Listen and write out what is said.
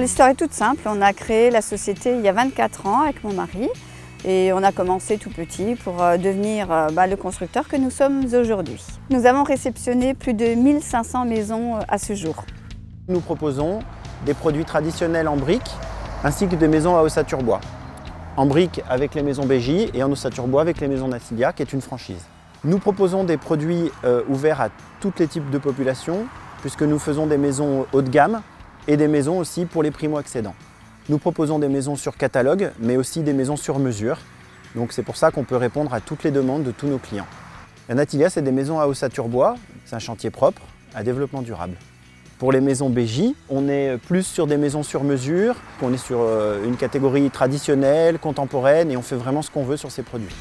L'histoire est toute simple. On a créé la société il y a 24 ans avec mon mari. Et on a commencé tout petit pour euh, devenir euh, bah, le constructeur que nous sommes aujourd'hui. Nous avons réceptionné plus de 1500 maisons euh, à ce jour. Nous proposons des produits traditionnels en briques ainsi que des maisons à ossature bois. En briques avec les maisons BJ et en ossature bois avec les maisons Nassilia qui est une franchise. Nous proposons des produits ouverts à tous les types de populations puisque nous faisons des maisons haut de gamme et des maisons aussi pour les primo-accédants. Nous proposons des maisons sur catalogue, mais aussi des maisons sur mesure. Donc c'est pour ça qu'on peut répondre à toutes les demandes de tous nos clients. La Natilia, c'est des maisons à ossature bois, c'est un chantier propre, à développement durable. Pour les maisons BJ, on est plus sur des maisons sur mesure, on est sur euh, une catégorie traditionnelle, contemporaine, et on fait vraiment ce qu'on veut sur ces produits.